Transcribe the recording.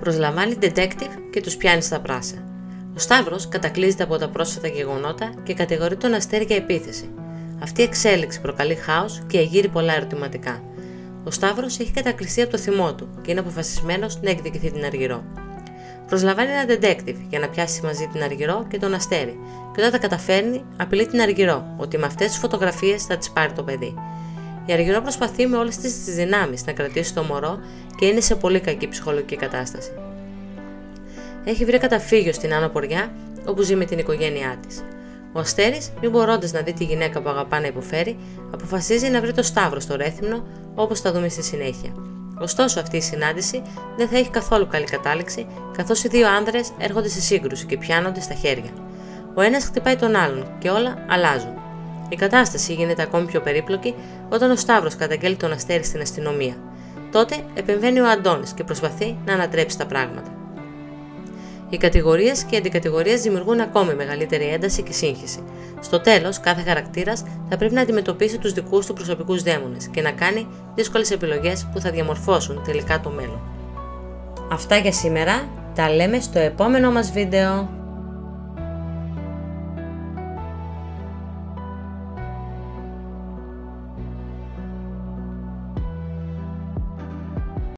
Προσλαμβάνει detective και τους πιάνει στα πράσα. Ο Σταύρος κατακλείζεται από τα πρόσφατα γεγονότα και κατηγορεί τον Αστέρι για επίθεση. Αυτή η εξέλιξη προκαλεί χάος και εγείρει πολλά ερωτηματικά. Ο Σταύρος έχει κατακλειστεί από το θυμό του και είναι αποφασισμένος να εκδικηθεί την Αργυρό. Προσλαμβάνει ένα detective για να πιάσει μαζί την Αργυρό και τον Αστέρι, και όταν τα καταφέρνει, απειλεί την Αργυρό ότι με αυτές τις φωτογραφίες θα της πάρει το παιδί. Η Αργυρό προσπαθεί με όλες τις δυνάμεις να κρατήσει το μωρό και είναι σε πολύ κακή ψυχολογική κατάσταση. Έχει βρει καταφύγιο στην Άνω Ποριά, όπου ζει με την οικογένειά της. Ο Αστέρης, μην μπορώντα να δει τη γυναίκα που αγαπά να υποφέρει, αποφασίζει να βρει το Σταύρο στο Ρέθυμνο, όπως θα δούμε στη συνέχεια. Ωστόσο, αυτή η συνάντηση δεν θα έχει καθόλου καλή κατάληξη, καθώς οι δύο άνδρες έρχονται σε σύγκρουση και πιάνονται στα χέρια. Ο ένας χτυπάει τον άλλον και όλα αλλάζουν. Η κατάσταση γίνεται ακόμη πιο περίπλοκη όταν ο Σταύρος καταγγέλει τον Αστέρι στην αστυνομία. Τότε επεμβαίνει ο Αντώνης και προσπαθεί να ανατρέψει τα πράγματα. Οι κατηγορίες και οι αντικατηγορίες δημιουργούν ακόμη μεγαλύτερη ένταση και σύγχυση. Στο τέλος, κάθε χαρακτήρας θα πρέπει να αντιμετωπίσει τους δικούς του προσωπικούς δαίμονες και να κάνει δύσκολες επιλογές που θα διαμορφώσουν τελικά το μέλλον. Αυτά για σήμερα. Τα λέμε στο επόμενό μας βίντεο.